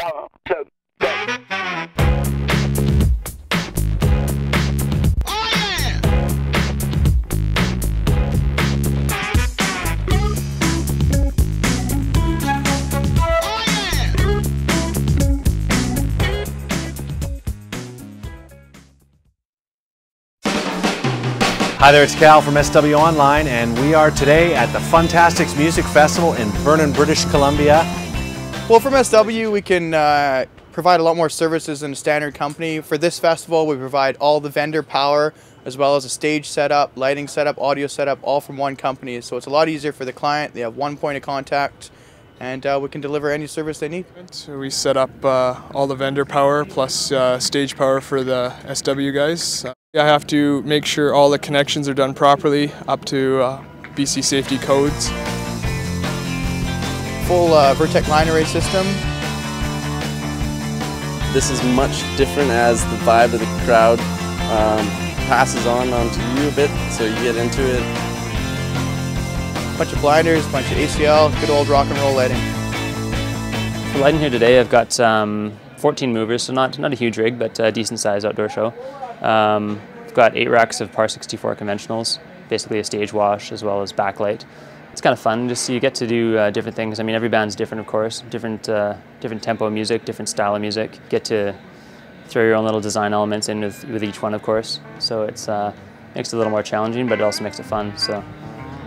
Hi there, it's Cal from SW Online, and we are today at the Funtastics Music Festival in Vernon, British Columbia. Well, from SW, we can uh, provide a lot more services than a standard company. For this festival, we provide all the vendor power, as well as a stage setup, lighting setup, audio setup, all from one company. So it's a lot easier for the client. They have one point of contact, and uh, we can deliver any service they need. So we set up uh, all the vendor power plus uh, stage power for the SW guys. Uh, I have to make sure all the connections are done properly up to uh, BC safety codes. Full uh, Vertec line array system. This is much different as the vibe of the crowd um, passes on onto you a bit, so you get into it. Bunch of blinders, bunch of ACL, good old rock and roll lighting. For lighting here today, I've got um, 14 movers, so not not a huge rig, but a decent sized outdoor show. Um, I've got eight racks of Par 64 conventionals, basically a stage wash as well as backlight. It's kind of fun, just you get to do uh, different things. I mean, every band's different, of course, different uh, different tempo of music, different style of music. Get to throw your own little design elements in with, with each one, of course. So it's uh, makes it a little more challenging, but it also makes it fun. So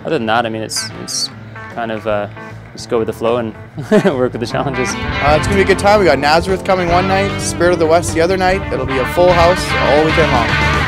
other than that, I mean, it's it's kind of uh, just go with the flow and work with the challenges. Uh, it's gonna be a good time. We got Nazareth coming one night, Spirit of the West the other night. It'll be a full house all weekend long.